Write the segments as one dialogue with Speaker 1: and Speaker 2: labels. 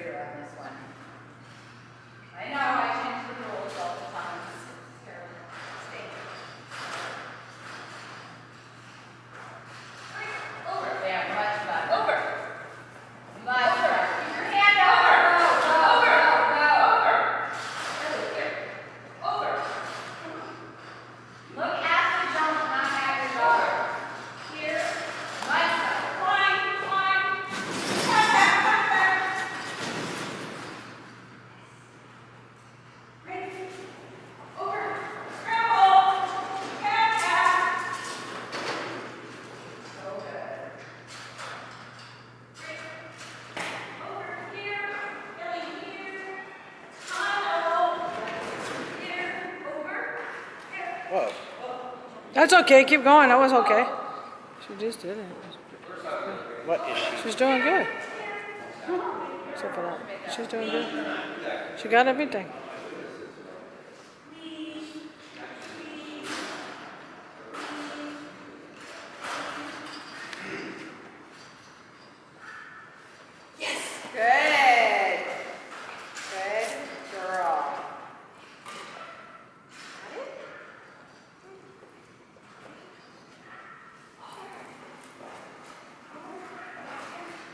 Speaker 1: straighter on this one. I know.
Speaker 2: That's okay. Keep going. That was okay. She just did it.
Speaker 3: What is she?
Speaker 2: She's doing good. Except for that. She's doing good. She got everything.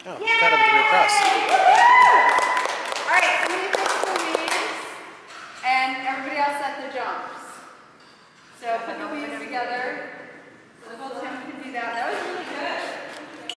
Speaker 3: No, Yay! got him to repress.
Speaker 1: All right, so we did the leaves, and everybody else set the jumps. So put the leaves together so the whole team can do that.